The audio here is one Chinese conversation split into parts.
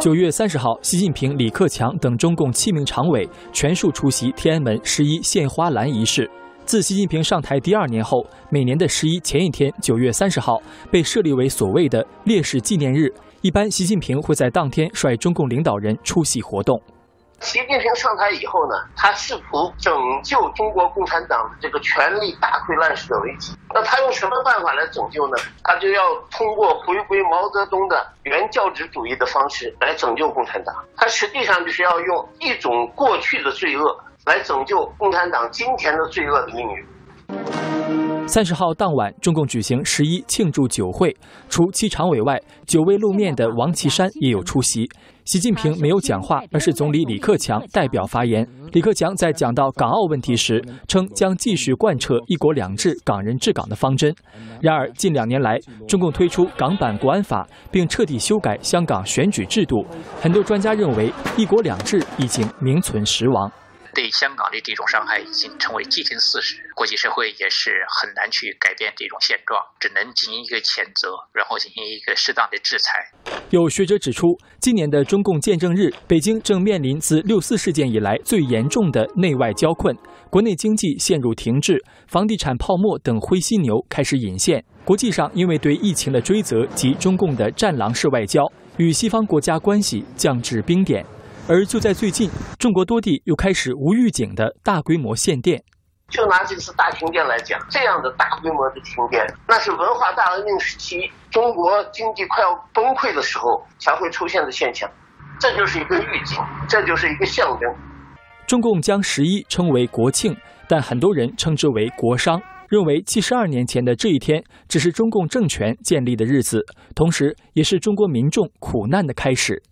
九月三十号，习近平、李克强等中共七名常委全数出席天安门十一献花篮仪式。自习近平上台第二年后，每年的十一前一天，九月三十号被设立为所谓的烈士纪念日。一般，习近平会在当天率中共领导人出席活动。习近平上台以后呢，他试图拯救中国共产党的这个权力大溃烂式的危机。那他用什么办法来拯救呢？他就要通过回归毛泽东的原教旨主义的方式来拯救共产党。他实际上就是要用一种过去的罪恶来拯救共产党今天的罪恶的命运。三十号当晚，中共举行十一庆祝酒会，除七常委外，久未露面的王岐山也有出席。习近平没有讲话，而是总理李克强代表发言。李克强在讲到港澳问题时，称将继续贯彻“一国两制”、港人治港的方针。然而，近两年来，中共推出港版国安法，并彻底修改香港选举制度，很多专家认为“一国两制”已经名存实亡。对香港的这种伤害已经成为既定事实，国际社会也是很难去改变这种现状，只能进行一个谴责，然后进行一个适当的制裁。有学者指出，今年的中共建政日，北京正面临自六四事件以来最严重的内外交困，国内经济陷入停滞，房地产泡沫等灰犀牛开始隐现。国际上，因为对疫情的追责及中共的战狼式外交，与西方国家关系降至冰点。而就在最近，中国多地又开始无预警的大规模限电。就拿这次大停电来讲，这样的大规模的停电，那是文化大革命时期中国经济快要崩溃的时候才会出现的现象。这就是一个预警，这就是一个象征。中共将十一称为国庆，但很多人称之为国殇，认为七十二年前的这一天只是中共政权建立的日子，同时也是中国民众苦难的开始。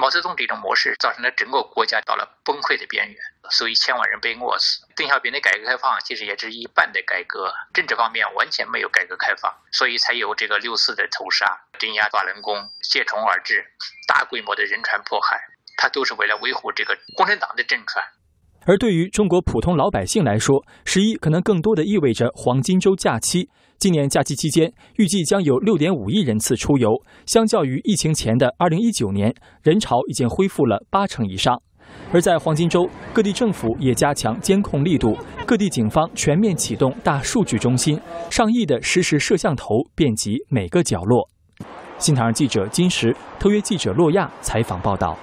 毛泽东这种模式造成了整个国家到了崩溃的边缘，所以千万人被饿死。邓小平的改革开放其实也只是一半的改革，政治方面完全没有改革开放，所以才有这个六四的屠杀、镇压法轮功、借重而治、大规模的人船迫害，他都是为了维护这个共产党的政权。而对于中国普通老百姓来说，十一可能更多的意味着黄金周假期。今年假期期间，预计将有六点五亿人次出游，相较于疫情前的二零一九年，人潮已经恢复了八成以上。而在黄金周，各地政府也加强监控力度，各地警方全面启动大数据中心，上亿的实时摄像头遍及每个角落。新唐人记者金石特约记者洛亚采访报道。